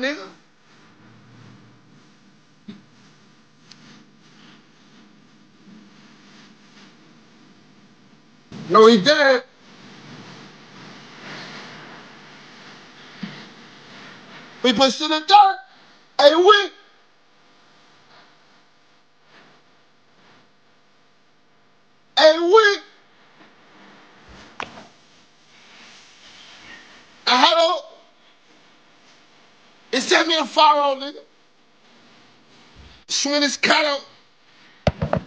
nigga. No, he dead. We pushed in the dirt. Hey, we. Hey, we. Hello. It sent me a follow, nigga. Swing his cut out.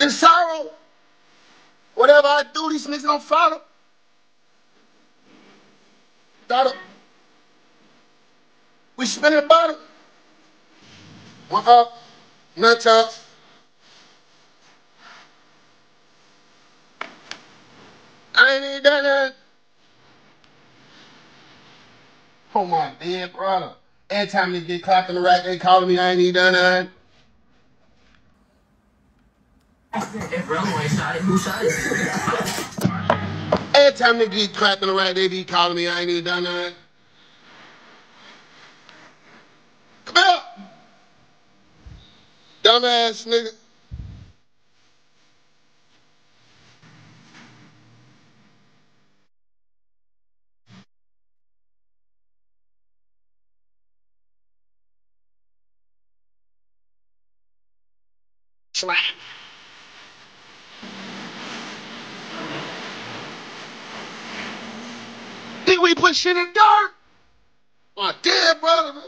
In sorrow. Whatever I do, these niggas don't follow. Daughter. We spin it bottle. One up. Nut up. I ain't even done that. Oh my dead brother. Every time they get clapped in the rack, they calling me, I ain't even done that. If? Every time they get clapped in the rack, they be calling me, I ain't even done that. Come here. Dumbass nigga. Think we put shit in dark? My dead brother.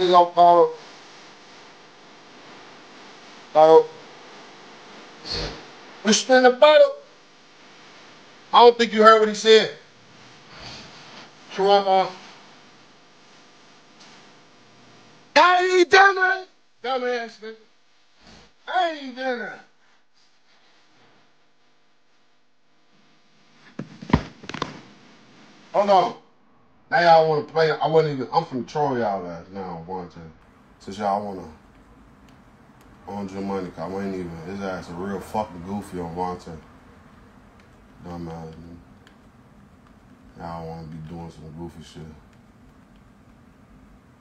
Nigga gonna follow. Follow. We spin the bottle. I don't think you heard what he said. Trump on. Uh, I ain't done. Dumbass nigga. I ain't that. Hold on. Now y'all want to play. I wasn't even. I'm from Troy, y'all guys. Now to. Since y'all want to. On your money, cause I wasn't even. His ass a real fucking goofy on Vontae. Dumbass. nigga. Y'all want to be doing some goofy shit.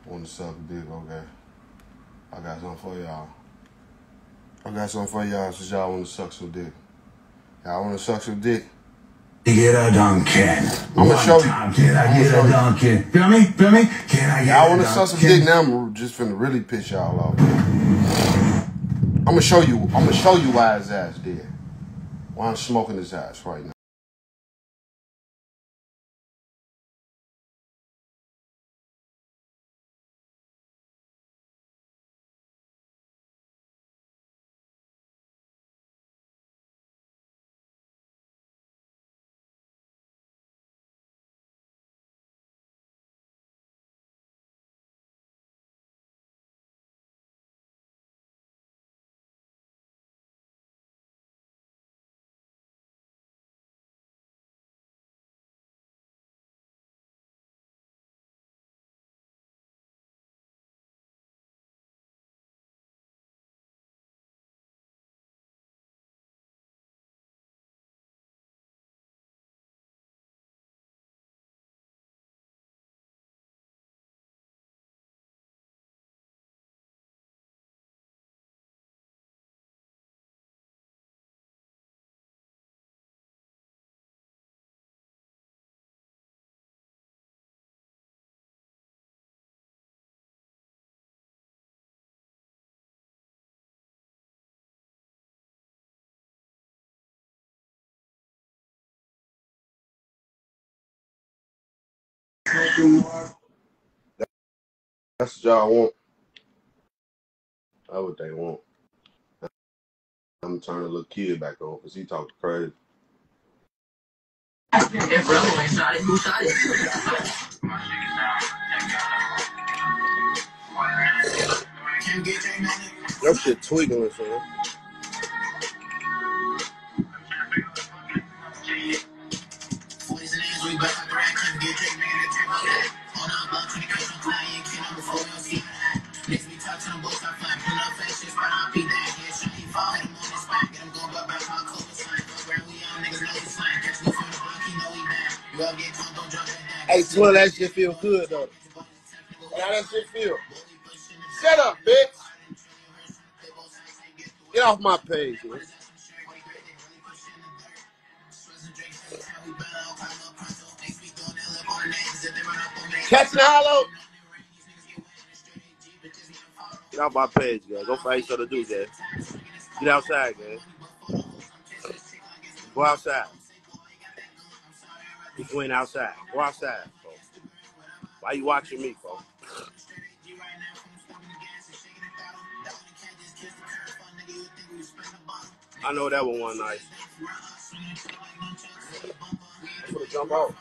Want to suck dick, okay? I got something for y'all. I got something for y'all since y'all want to suck some dick. Y'all want to suck some dick? Get a Dunkin'. I'ma One show you. Can I get a you. Dunkin'? Feel me? Feel me? Can I get Y'all a want to suck some dick now? I'm just finna really piss y'all off. I'm gonna show you. I'm gonna show you why his ass dead. Why I'm smoking his ass right now. That's what y'all want. That's what they want. I'm gonna turn the little kid back on because he talked crazy. If bro ain't shot Hey, Swill, that shit feel good though. How that shit feel? Shut up, bitch. Get off my page, man. Catch the hollow. Get off my page, guys. Go find each other do, guys. Get outside, guys. Go outside. You going outside. Go outside, folks. Why you watching me, folks? I know that one one night. I'm gonna jump out.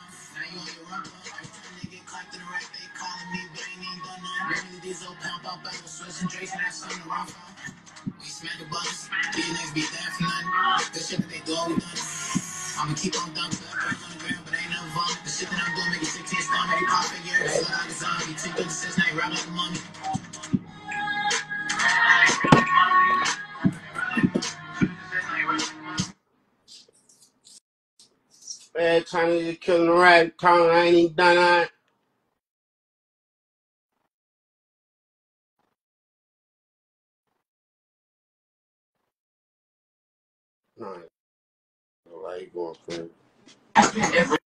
I'ma keep on dumping never vomit. The shit that I'm doing make it sick to your stomach. You pop figure, it's like a zombie. Take those six night, rap like a mummy. Man, trying to kill the right, calling I ain't even done that. Nah, why you going crazy? If runaway shot it,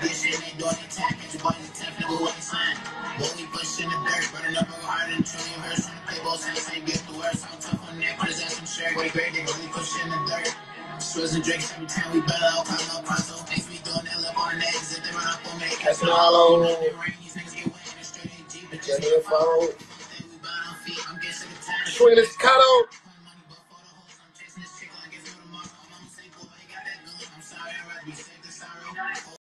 get shit, they doing the attack, nigga, who ain't sign. When we push in the dirt, burning up a hard and trillion verse. Trying to play both sides, ain't get the worst. I'm tough on that, ass some shirt. Way great, they really push in the dirt. Swiss and drinks every time we better out, call up pronto. Thanks we doing that lip on the exit, they run up on me. Catch the hollow. These niggas get wet in the straight but just on. I'm. Swing this cut out.